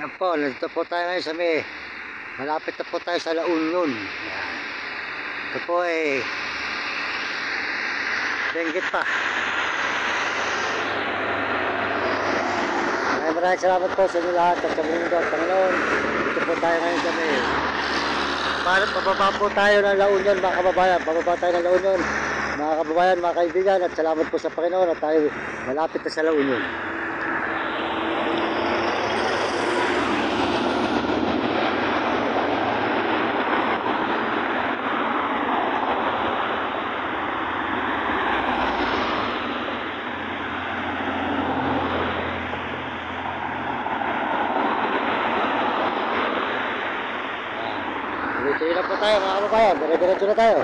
Yan po, nandito po tayo ngayon sa may malapit na po tayo sa La Union. Yan. Ito po eh Benggit pa. Maraming maraming salamat po sa inyo lahat at sa mundo at Panginoon. Dito po tayo ngayon sa may para pababa po tayo ng La Union mga kababayan. Pababa tayo ng La Union mga kababayan, mga kaibigan at salamat po sa Panginoon at tayo malapit na sa La Union. Tuloy-tuloy na po tayo mga kababayan. Dire-diretso na tayo.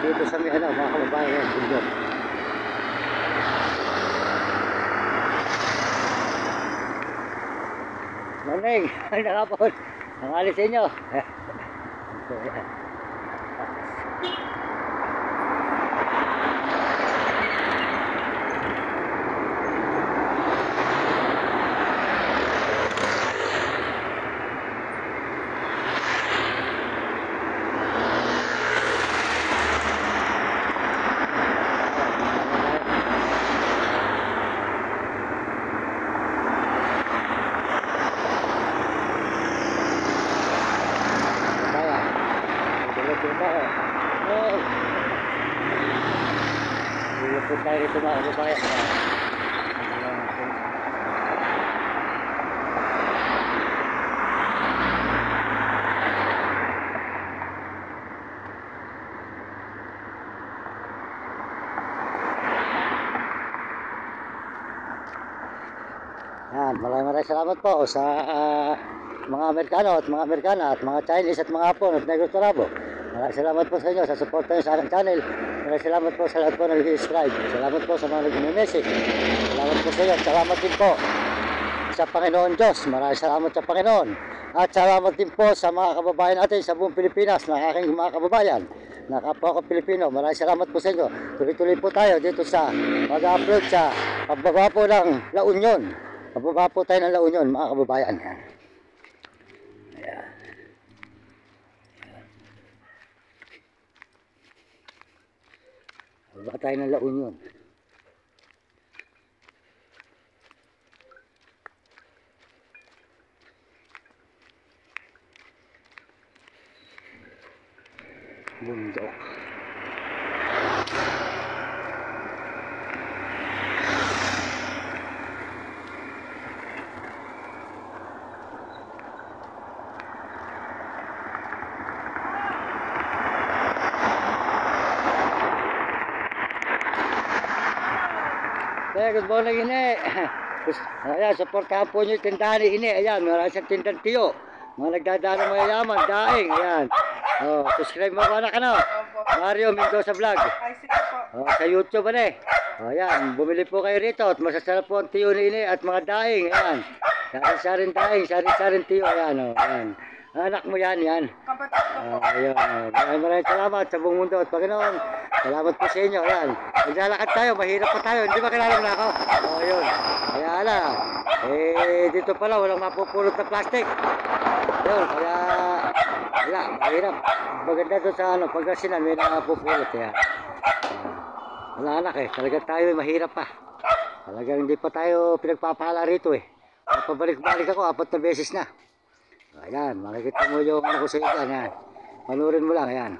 Dito sa may ano, mga kababayan. Yan, bundok. Morning! Ay, nakapon! Ang alis inyo! Yan. Kaya, diretso na tayo. Oh. Dilipot tayo rito mga kababayan. Yan, maraming maraming salamat po sa ah, mga Amerikano at mga Amerikana at mga Chinese at mga Hapon at Negro Torabo. Maraming salamat po sa inyo sa support nyo sa aking channel. Maraming salamat po sa lahat po na nag-subscribe. Salamat po sa mga nag-message. Salamat po sa inyo. Salamat din po sa Panginoon Diyos. Maraming salamat sa Panginoon. At salamat din po sa mga kababayan natin sa buong Pilipinas na aking mga kababayan na kapwa ko Pilipino. Maraming salamat po sa inyo. Tuloy-tuloy po tayo dito sa mag-upload sa pagbaba po ng La Union. Pagbaba po tayo ng La Union, mga kababayan. Pagbaba tayo ng La Union. Bundok. Hey, good morning, Ine. Ayan, supportahan po yung tindahan ni Ine. Ayan, meron siyang tindang tiyo. Mga nagdadaan ng mayayaman, daing. Ayan. Oh, subscribe mo ko anak, ano? Mario Mendoza Vlog. Po. Oh, sa YouTube, ano eh. Oh, ayan, bumili po kayo rito at masasarap po ang tiyo ni Ine at mga daing. Ayan. Sarin-sarin daing, sarin-sarin tiyo. Ayan, oh, ayan. Anak mo yan, yan. Kapatid ko po. Oh, ayun. Maraming maraming salamat sa buong mundo at Panginoon. Salamat po sa inyo. Ayan. Maglalakad tayo. Mahirap pa tayo. Hindi ba kilala mo na ako? Oh, yun. Kaya ala. Eh, dito pala walang mapupulot na plastic. Yun. Kaya, wala. Mahirap. Maganda doon sa ano, pagkasinan may napupulot. Kaya, wala anak eh. Talaga tayo eh, mahirap pa. Talagang hindi pa tayo pinagpapahala rito eh. Pabalik-balik ako, apat na beses na. Ayan, makikita mo yung ano sa iyo dyan. Ayan. Panurin mo lang, ayan.